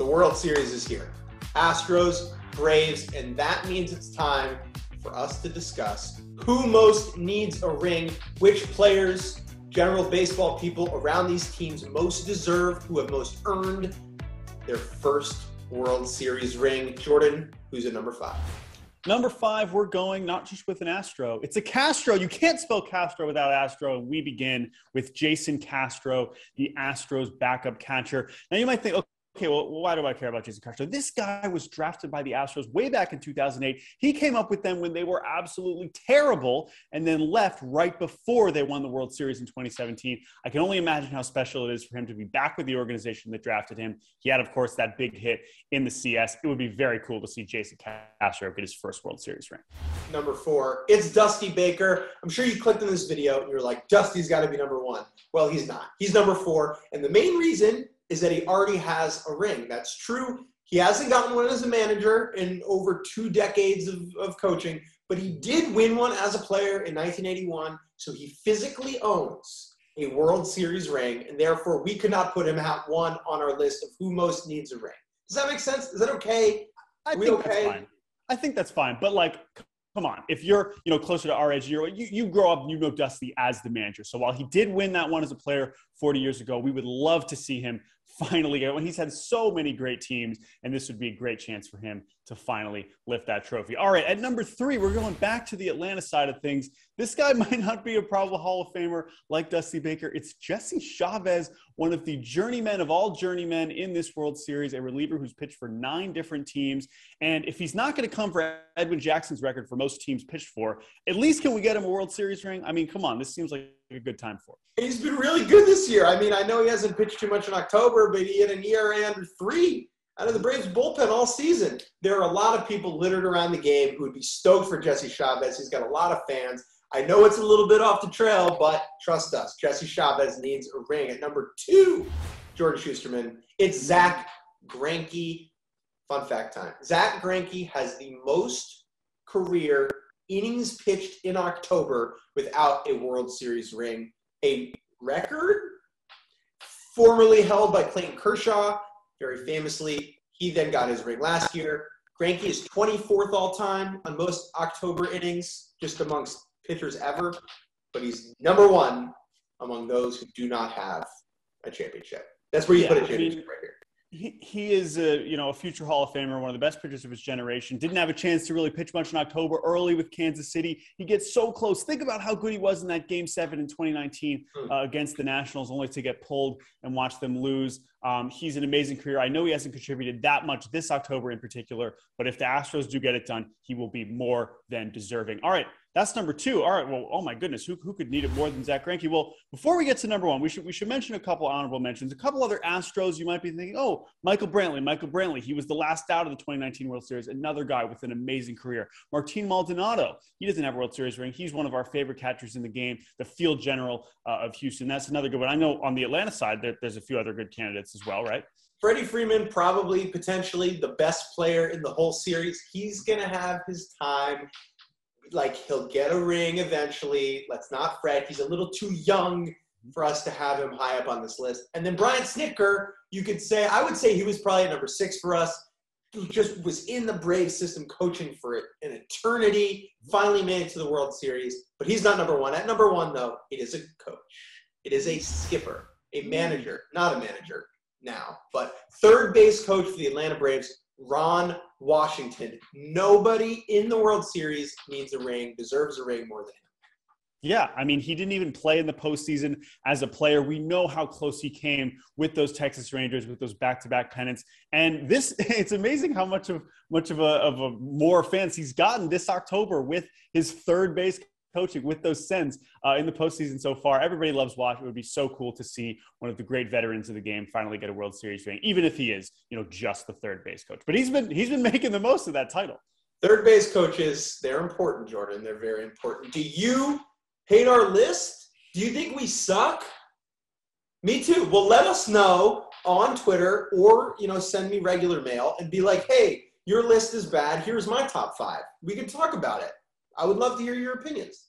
The World Series is here. Astros, Braves, and that means it's time for us to discuss who most needs a ring, which players, general baseball people around these teams most deserve, who have most earned their first World Series ring. Jordan, who's at number five? Number five, we're going not just with an Astro, it's a Castro. You can't spell Castro without Astro. And we begin with Jason Castro, the Astros backup catcher. Now, you might think, okay, well, why do I care about Jason Castro? This guy was drafted by the Astros way back in 2008. He came up with them when they were absolutely terrible and then left right before they won the World Series in 2017. I can only imagine how special it is for him to be back with the organization that drafted him. He had, of course, that big hit in the CS. It would be very cool to see Jason Castro get his first World Series ring. Number four, it's Dusty Baker. I'm sure you clicked on this video and you're like, Dusty's got to be number one. Well, he's not. He's number four. And the main reason is that he already has a ring. That's true. He hasn't gotten one as a manager in over two decades of, of coaching, but he did win one as a player in 1981. So he physically owns a World Series ring, and therefore we could not put him at one on our list of who most needs a ring. Does that make sense? Is that okay? I think okay? that's fine. I think that's fine. But like, come on. If you're, you know, closer to our age, you're, you, you grow up, you know Dusty as the manager. So while he did win that one as a player 40 years ago, we would love to see him finally when he's had so many great teams, and this would be a great chance for him to finally lift that trophy. All right, at number three, we're going back to the Atlanta side of things. This guy might not be a probable Hall of Famer like Dusty Baker. It's Jesse Chavez, one of the journeymen of all journeymen in this World Series, a reliever who's pitched for nine different teams. And if he's not going to come for Edwin Jackson's record for most teams pitched for, at least can we get him a World Series ring? I mean, come on, this seems like a good time for. He's been really good this year. I mean, I know he hasn't pitched too much in October, but he had an ERA under three out of the Braves bullpen all season. There are a lot of people littered around the game who would be stoked for Jesse Chavez. He's got a lot of fans. I know it's a little bit off the trail, but trust us, Jesse Chavez needs a ring. At number two, Jordan Shusterman, it's Zack Greinke. Fun fact time. Zack Greinke has the most career innings pitched in October without a World Series ring. A record formerly held by Clayton Kershaw very famously. He then got his ring last year. Greinke is 24th all time on most October innings, just amongst pitchers ever. But he's number one among those who do not have a championship. That's where you yeah, put a championship I mean, he, he is a you know a future Hall of Famer, one of the best pitchers of his generation. Didn't have a chance to really pitch much in October early with Kansas City. He gets so close. Think about how good he was in that Game Seven in 2019 hmm. uh, against the Nationals, only to get pulled and watch them lose. Um, he's an amazing career. I know he hasn't contributed that much this October in particular, but if the Astros do get it done, he will be more than deserving. All right, that's number two. All right. Well, oh my goodness, who, who could need it more than Zack Greinke? Well, before we get to number one, we should we should mention a couple honorable mentions. A couple other Astros you might be thinking, oh, Michael Brantley. Michael Brantley, he was the last out of the 2019 World Series. Another guy with an amazing career. Martin Maldonado. He doesn't have a World Series ring. He's one of our favorite catchers in the game. The field general uh, of Houston. That's another good one. I know on the Atlanta side, there, there's a few other good candidates as well, right? Freddie Freeman, probably potentially the best player in the whole series. He's going to have his time like he'll get a ring eventually. Let's not fret. He's a little too young for us to have him high up on this list. And then Brian Snitker, you could say, I would say he was probably number six for us. He just was in the Brave system coaching for it an eternity, finally made it to the World Series. But he's not number one. At number one, though, it is a coach. It is a skipper, a manager, not a manager now, but third base coach for the Atlanta Braves, Ron Washington. Nobody in the World Series needs a ring, deserves a ring more than him. Yeah, I mean, he didn't even play in the postseason as a player. We know how close he came with those Texas Rangers, with those back-to-back pennants. And this—it's amazing how much of much of a, of a more fans he's gotten this October with his third base coaching with those sends uh, in the postseason so far. Everybody loves Wash. It would be so cool to see one of the great veterans of the game finally get a World Series ring, even if he is, you know, just the third base coach. But he's been he's been making the most of that title. Third base coaches, they're important, Jordan. They're very important. Do you hate our list? Do you think we suck? Me too. Well, let us know on Twitter or you know send me regular mail and be like, hey, your list is bad. Here's my top five. We can talk about it. I would love to hear your opinions.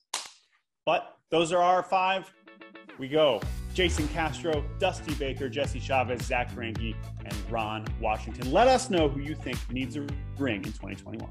But those are our five. We go. Jason Castro, Dusty Baker, Jesse Chavez, Zack Greinke, and Ron Washington. Let us know who you think needs a ring in 2021.